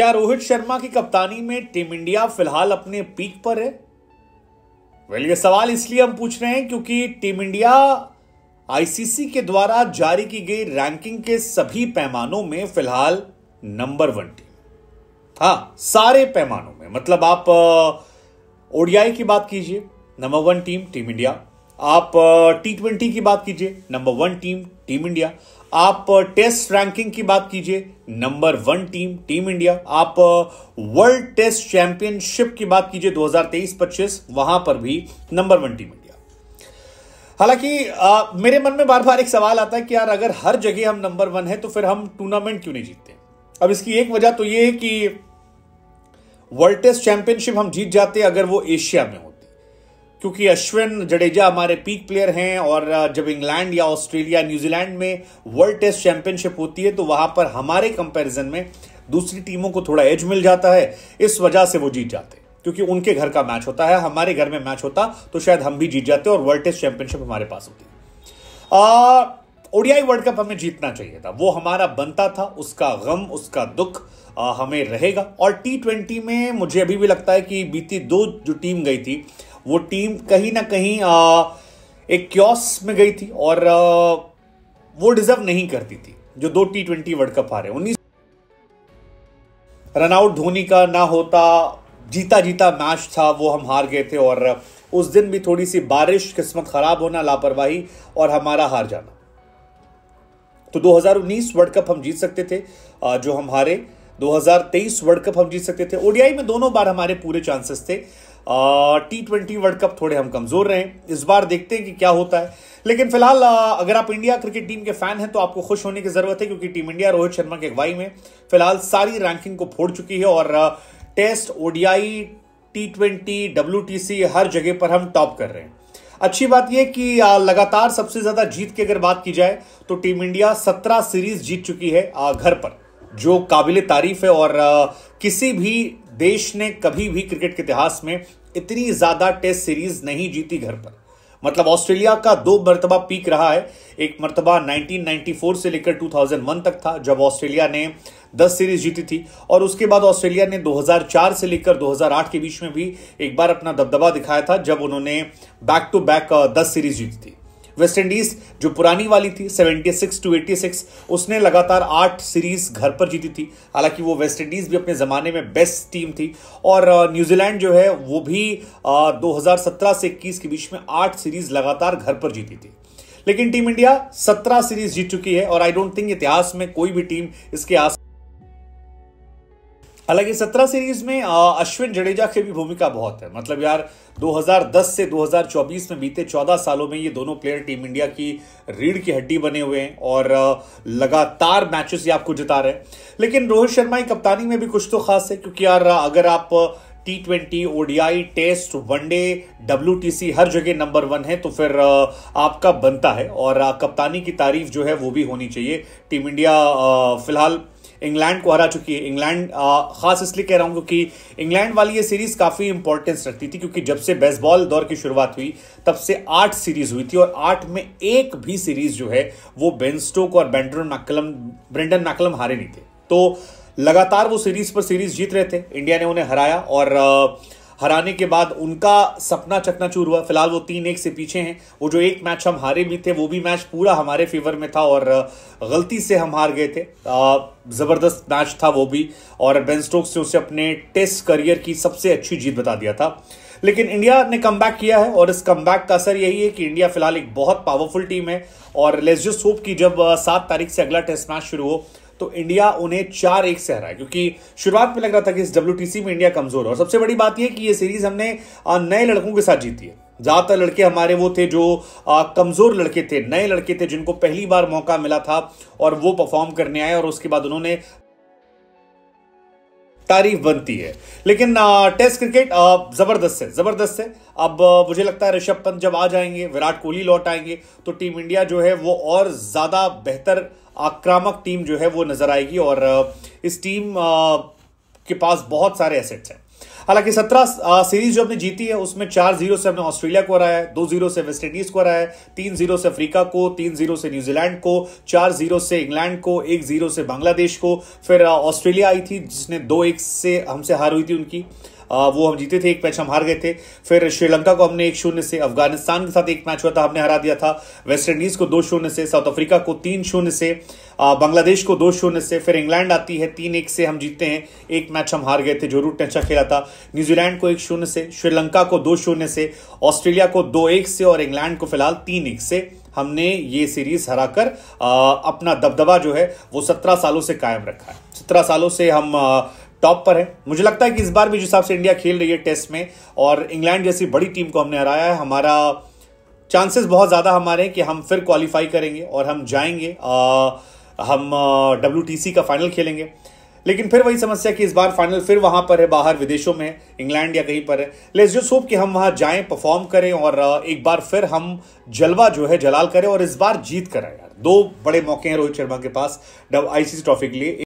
क्या रोहित शर्मा की कप्तानी में टीम इंडिया फ़िलहाल अपने पीक पर है? वेल ये सवाल इसलिए हम पूछ रहे हैं क्योंकि टीम इंडिया आईसीसी के द्वारा जारी की गई रैंकिंग के सभी पैमानों में फ़िलहाल नंबर वन टीम हाँ, सारे पैमानों में। मतलब आप ओडीआई की बात कीजिए। Number one team team India आप टी ट्वेंटी की बात कीजिए number one team team India आप टेस्ट रैंकिंग की बात कीजिए number one team team India आप वर्ल्ड टेस्ट चैंपियनशिप की बात कीजिए 2023-25 वहाँ पर भी नंबर वन टीम इंडिया हालाँकि मेरे मन में बार बार एक सवाल आता है कि यार, अगर हर जगह हम नंबर वन है तो फिर हम टूर्नामेंट क्यों नहीं जीतते? अब इसकी एक वजह तो यह है कि वर्ल्ड टेस्ट चैंपियनशिप हम जीत जाते अगर वो एशिया में होती क्योंकि अश्विन जडेजा हमारे पीक प्लेयर हैं और जब इंग्लैंड या ऑस्ट्रेलिया न्यूजीलैंड में वर्ल्ड टेस्ट चैंपियनशिप होती है तो वहाँ पर हमारे कंपैरिजन में दूसरी टीमों को थोड़ा एज मिल जाता है। इस वजह से वो जीत जाते हैं। क्योंकि उनके घर का मैच होता है हमारे घर में मैच होता तो शायद हम भी जीत जाते और वर्ल्ड टेस्ट चैंपियनशिप हमारे पास होती ओडियाई वर्ल्ड कप हमें जीतना चाहिए था। वो हमारा बनता था उसका गम उसका दुख आ, हमें रहेगा। और टी ट्वेंटी में मुझे अभी भी लगता है कि बीती दो जो टीम गई थी वो टीम कहीं ना कहीं आ, एक क्योस में गई थी और आ, वो डिजर्व नहीं करती थी जो दो टी ट्वेंटी वर्ल्ड कप हारे। उन्नीस रनआउट धोनी का ना होता जीता जीता मैच था वो हम हार गए थे और उस दिन भी थोड़ी सी बारिश किस्मत खराब होना लापरवाही और हमारा हार जाना। तो 2019 वर्ल्ड कप हम जीत सकते थे जो हम हारे। 2023 वर्ल्ड कप हम जीत सकते थे। ओडीआई में दोनों बार हमारे पूरे चांसेस थे। टी ट्वेंटी वर्ल्ड कप थोड़े हम कमज़ोर रहे इस बार देखते हैं कि क्या होता है। लेकिन फ़िलहाल अगर आप इंडिया क्रिकेट टीम के फ़ैन हैं तो आपको खुश होने की ज़रूरत है, क्योंकि टीम इंडिया रोहित शर्मा की अगुवाई में फ़िलहाल सारी रैंकिंग को फोड़ चुकी है और test ODI T twenty W हर जगह पर हम टॉप कर रहे हैं। अच्छी बात यह कि लगातार सबसे ज़्यादा जीत की अगर बात की जाए तो टीम इंडिया सत्रह सीरीज़ जीत चुकी है घर पर। जो काबिल तारीफ़ है और किसी भी देश ने कभी भी क्रिकेट के इतिहास में इतनी ज़्यादा टेस्ट सीरीज़ नहीं जीती घर पर। मतलब ऑस्ट्रेलिया का दो मरतबा पीक रहा है। एक मरतबा 1994 से लेकर 2001 तक था, जब ऑस्ट्रेलिया ने 10 सीरीज़ जीती थी। और उसके बाद ऑस्ट्रेलिया ने 2004 से लेकर 2008 के बीच में भी एक बार अपना दबदबा दिखाया था, जब उन्होंने बैक टू बैक 10 सीरीज़ जीती थी। वेस्ट इंडीज, जो पुरानी वाली थी 76 टू 86 उसने लगातार आठ सीरीज़ घर पर जीती थी। हालाँकि वो वेस्ट इंडीज भी अपने जमाने में बेस्ट टीम थी। और न्यूजीलैंड जो है, वो भी 2017 से 21 के बीच में आठ सीरीज़ लगातार घर पर जीती थी। लेकिन टीम इंडिया 17 सीरीज़ जीत चुकी है, और आई डोंट थिंक इतिहास में कोई भी टीम इसके आस हालाँकि सत्रह सीरीज़ में अश्विन जडेजा की भी भूमिका बहुत है। मतलब यार 2010 से 2024 में बीते 14 सालों में ये दोनों प्लेयर टीम इंडिया की रीढ़ की हड्डी बने हुए हैं और लगातार मैचेस ये आपको जिता रहे हैं। लेकिन रोहित शर्मा की कप्तानी में भी कुछ तो खास है, क्योंकि यार, अगर आप T twenty ODI test one day WTC हर जगह नंबर वन है तो फिर आपका बनता है। और कप्तानी की तारीफ़ जो है वो भी होनी चाहिए। टीम इंडिया फ़िलहाल इंग्लैंड को हरा चुकी है। इंग्लैंड खास इसलिए कह रहा हूँ क्योंकि इंग्लैंड वाली ये सीरीज़ काफ़ी इंपॉर्टेंस रखती थी क्योंकि जब से बेसबॉल दौर की शुरुआत हुई, तब से आठ सीरीज़ हुई थी और आठ में एक भी सीरीज़ जो है, वो बेनस्टोक और बेंड्रो मैकलम ब्रेंडन मैकलम हारे नहीं थे। तो लगातार वो सीरीज़ पर सीरीज़ जीत रहे थे। इंडिया ने उन्हें हराया और हराने के बाद उनका सपना चकनाचूर हुआ। फ़िलहाल वो तीन एक से पीछे हैं। वो जो एक मैच हम हारे भी थे, वो भी मैच पूरा हमारे फेवर में था और गलती से हम हार गए थे। ज़बरदस्त मैच था वो भी और बेन स्टोक्स ने उसे अपने टेस्ट करियर की सबसे अच्छी जीत बता दिया था। लेकिन इंडिया ने कम किया है और इस कम का असर यही है कि इंडिया फ़िलहाल एक बहुत पावरफुल टीम है और लेस जस्ट होप की जब सात तारीख से अगला टेस्ट मैच शुरू हो तो इंडिया उन्हें चार एक से हराया क्योंकि शुरुआत में लग रहा था कि इस डब्ल्यू में इंडिया कमज़ोर है। और सबसे बड़ी बात यह कि यह सीरीज़ हमने नए लड़कों के साथ जीती है। ज़्यादातर लड़के हमारे वो थे जो कमज़ोर लड़के थे, नए लड़के थे जिनको पहली बार मौका मिला था और वो परफॉर्म करने आए और उसके बाद उन्होंने तारीफ़ बनती है। लेकिन टेस्ट क्रिकेट ज़बरदस्त है ज़बरदस्त है। अब मुझे लगता है ऋषभ पंत जब आ जाएँगे, विराट कोहली लौट आएँगे तो टीम इंडिया जो है वो और ज़्यादा बेहतर आक्रामक टीम जो है वो नज़र आएगी और इस टीम के पास बहुत सारे एसेट्स हैं। हालाँकि सत्रह सीरीज़ जो हमने जीती है, उसमें चार ज़ीरो से हमने ऑस्ट्रेलिया को हराया है, दो ज़ीरो से वेस्ट इंडीज को हराया है, तीन ज़ीरो से अफ्रीका को, तीन ज़ीरो से न्यूजीलैंड को, चार ज़ीरो से इंग्लैंड को, एक ज़ीरो से बांग्लादेश को, फिर ऑस्ट्रेलिया आई थी, जिसने दो एक से हमसे हार हुई थी उनकी। वो हम जीते थे, एक मैच हम हार गए थे। फिर श्रीलंका को हमने एक शून्य से अफ़गानिस्तान के साथ एक मैच हुआ था, हमने हरा दिया था। वेस्ट इंडीज को दो शून्य से, साउथ अफ्रीका को तीन शून्य से बांग्लादेश को दो शून्य से, फिर इंग्लैंड आती है तीन एक से, हम जीतते हैं। एक मैच हम हार गए थे, जो रूट खेला था। न्यूजीलैंड को एक शून्य से, श्रीलंका को दो शून्य से, ऑस्ट्रेलिया को दो एक से और इंग्लैंड को फ़िलहाल तीन एक से हमने ये सीरीज़ हराकर अपना दबदबा जो है, वो सत्रह सालों से कायम रखा है। सत्रह सालों से हम टॉप पर है। मुझे लगता है कि इस बार भी जिस हिसाब से इंडिया खेल रही है टेस्ट में और इंग्लैंड जैसी बड़ी टीम को हमने हराया है हमारा चांसेस बहुत ज़्यादा हमारे हैं कि हम फिर क्वालिफाई करेंगे और हम जाएँगे। आ, हम डब्ल्यूटीसी का फाइनल खेलेंगे। लेकिन फिर वही समस्या कि इस बार फाइनल फिर वहाँ पर है बाहर विदेशों में इंग्लैंड या कहीं पर है। लेट्स जस्ट होप कि हम वहाँ जाएँ परफॉर्म करें और एक बार फिर हम जलवा जो है जलाल करें और इस बार जीत कर यार। दो बड़े मौके हैं रोहित शर्मा के पास आईसीसी ट्रॉफी के लिए।